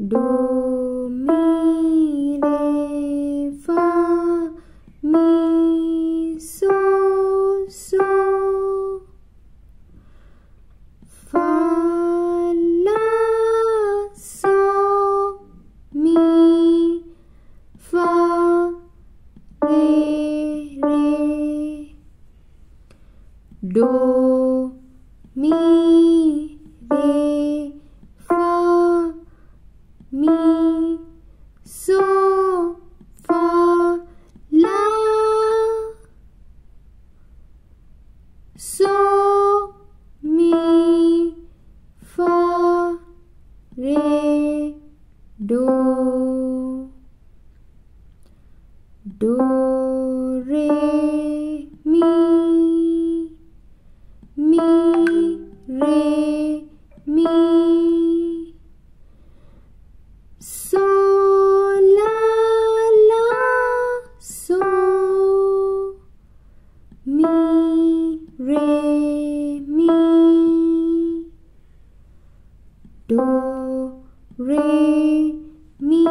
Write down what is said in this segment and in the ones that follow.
do mi re fa mi so so. Fa la so mi fa re re. Do mi so mi fa re do. Do re mi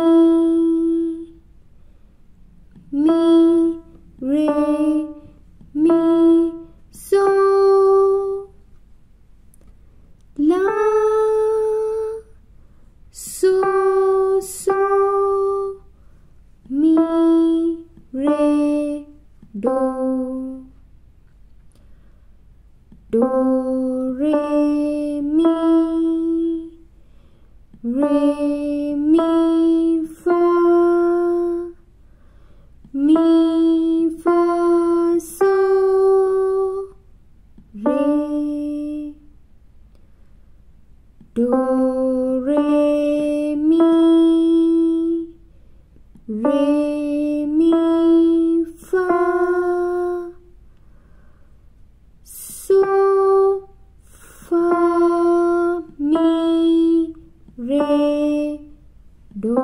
mi re. Mi so. La. So. So. Mi. Re. Do. Do. Re do re mi re mi fa so fa mi re do.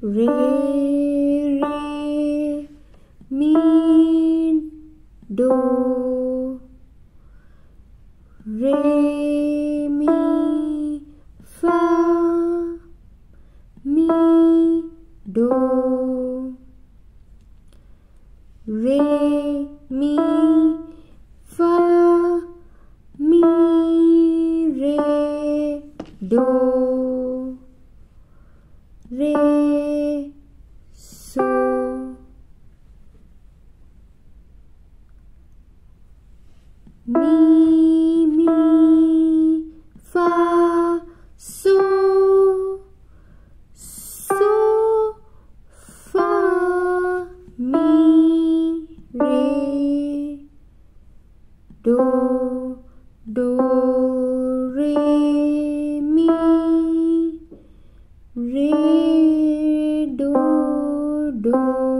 Re re mi do do re mi fa mi re do. Re do do re mi. Re do do